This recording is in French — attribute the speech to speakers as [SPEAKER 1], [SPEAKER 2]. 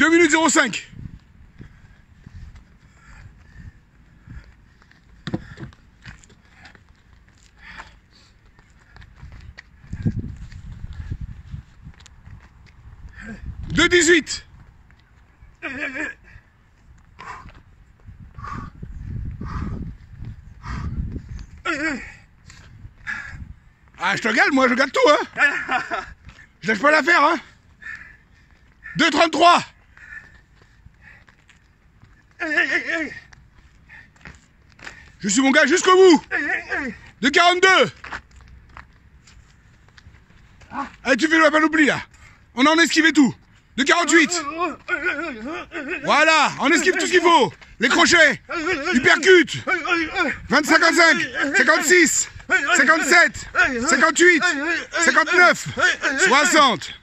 [SPEAKER 1] 2 minutes 05. Deux 18 Ah, je te regarde, moi, je regarde tout, hein. Je lâche pas l'affaire, hein. 2,33 Je suis mon gars jusqu'au bout. 2,42 Allez, tu fais le panoplie, là. On a en esquivé tout. 2,48 Voilà, on esquive tout ce qu'il faut. Les crochets Du percute. 20, 55 56 57 58 59 60